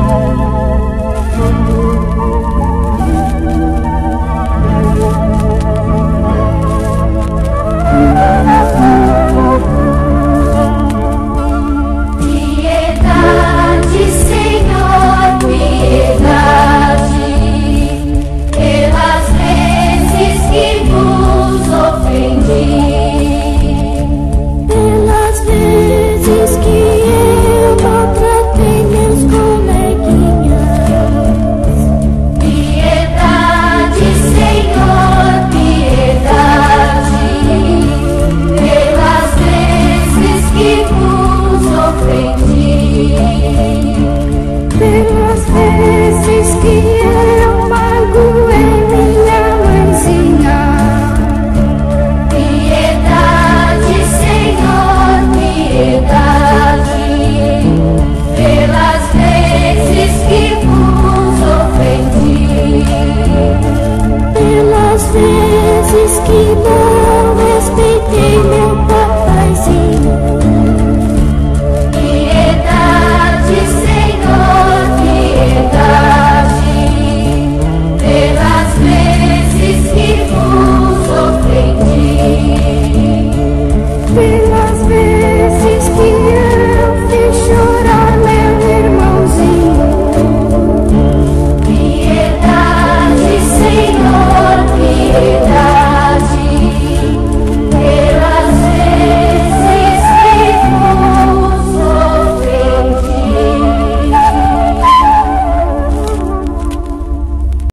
Oh, Lord.